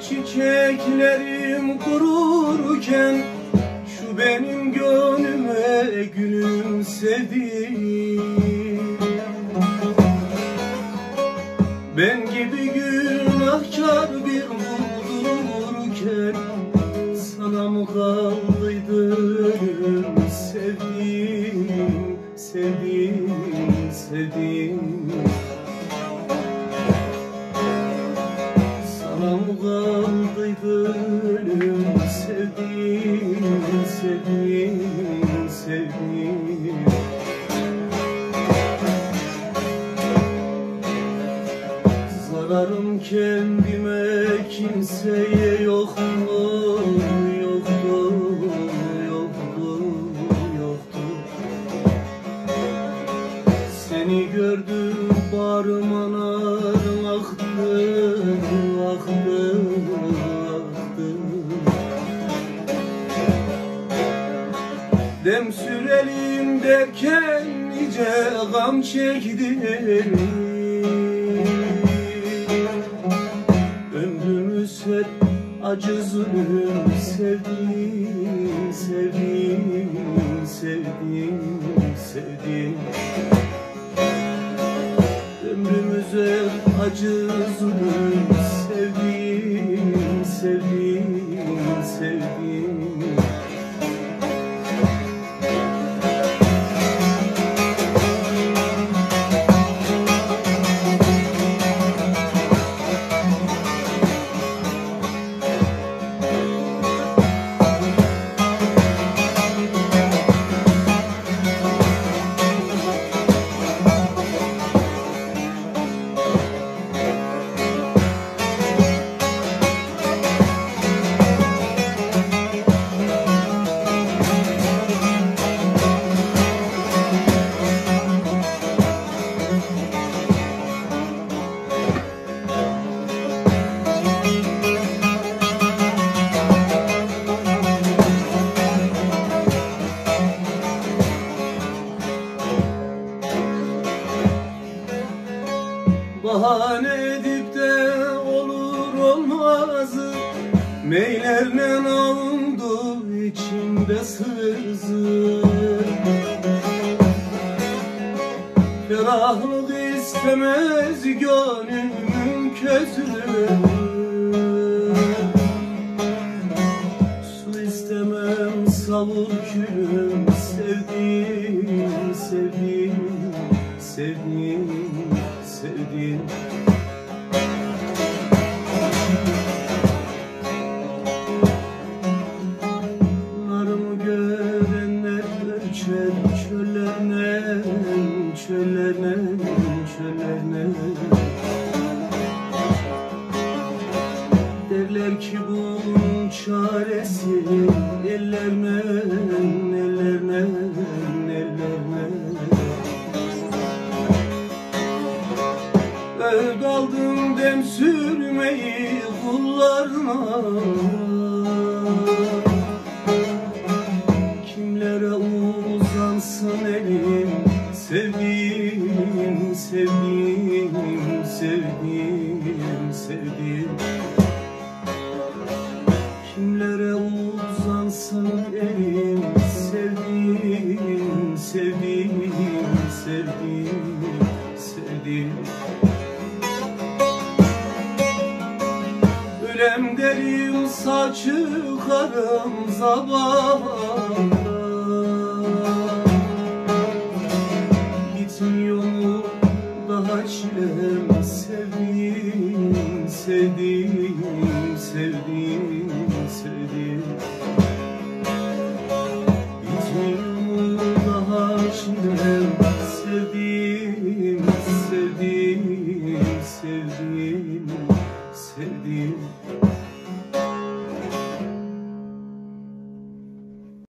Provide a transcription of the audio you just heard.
çiçeklerim kururken Şu benim gönlüme gülüm sevdiğim. Ben gibi Kaldıydı ölüm sevdiğim, sevdiğim, sevdiğim. Zararım kendime kimseye yoktu, yoktu, yoktu, yoktu Seni gördüm bağrım Dem sürelim derken nice gam çektim Ömrümüz hep acı zulüm Sevdim, sevdim, sevdim, sevdim Ömrümüz hep acı zulüm Bahane edip de olur olmazı Meylerle alındı içimde sızı Ferahlık istemez gönlümün közü Su istemem savur külüm Sevdiğim, sevdiğim, sevdiğim, Narımı görenler çöl çöllerine Çöllerine, çöllerine Derler ki bunun çaresi ellerine, dem sürmeyi kullarına Kimlere uzansın elim? Sevdiğim, sevdiğim, sevdiğim, sevdiğim. Kimlere uzansın elim? Sevdiğim, sevdiğim, sevdiğim, sevdiğim Ölem derim saçı karım zabanda Gitmiyor mu? Daha çilem sevdiğim, sevdiğim, sevdiğim, sevdiğim